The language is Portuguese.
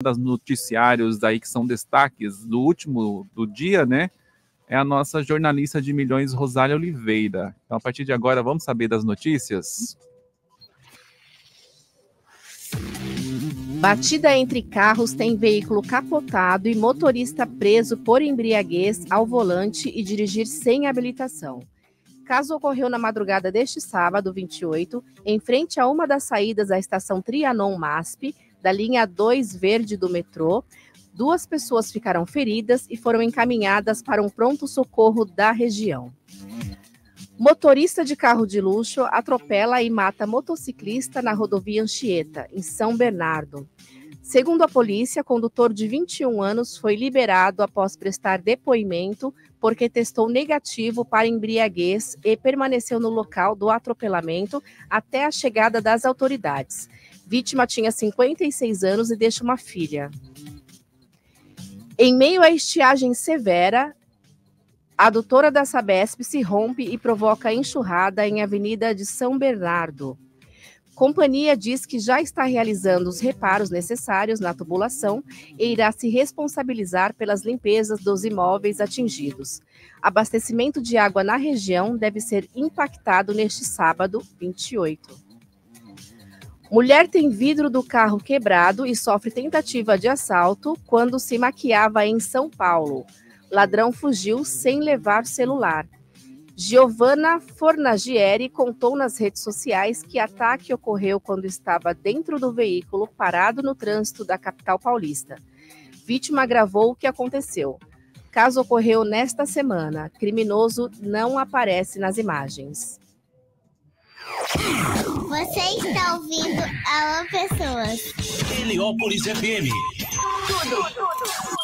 dos noticiários aí que são destaques do último do dia, né? É a nossa jornalista de milhões, Rosália Oliveira. Então, a partir de agora, vamos saber das notícias? Batida entre carros tem veículo capotado e motorista preso por embriaguez ao volante e dirigir sem habilitação. Caso ocorreu na madrugada deste sábado, 28, em frente a uma das saídas da estação Trianon MASP, da linha 2 verde do metrô. Duas pessoas ficaram feridas e foram encaminhadas para um pronto-socorro da região. Motorista de carro de luxo atropela e mata motociclista na rodovia Anchieta, em São Bernardo. Segundo a polícia, condutor de 21 anos foi liberado após prestar depoimento porque testou negativo para embriaguez e permaneceu no local do atropelamento até a chegada das autoridades. Vítima tinha 56 anos e deixa uma filha. Em meio à estiagem severa, a adutora da Sabesp se rompe e provoca enxurrada em Avenida de São Bernardo. Companhia diz que já está realizando os reparos necessários na tubulação e irá se responsabilizar pelas limpezas dos imóveis atingidos. Abastecimento de água na região deve ser impactado neste sábado, 28. Mulher tem vidro do carro quebrado e sofre tentativa de assalto quando se maquiava em São Paulo. Ladrão fugiu sem levar celular. Giovanna Fornagieri contou nas redes sociais que ataque ocorreu quando estava dentro do veículo parado no trânsito da capital paulista. Vítima gravou o que aconteceu. Caso ocorreu nesta semana, criminoso não aparece nas imagens. Você está ouvindo Alô Pessoas. Heliópolis FM. Tudo, tudo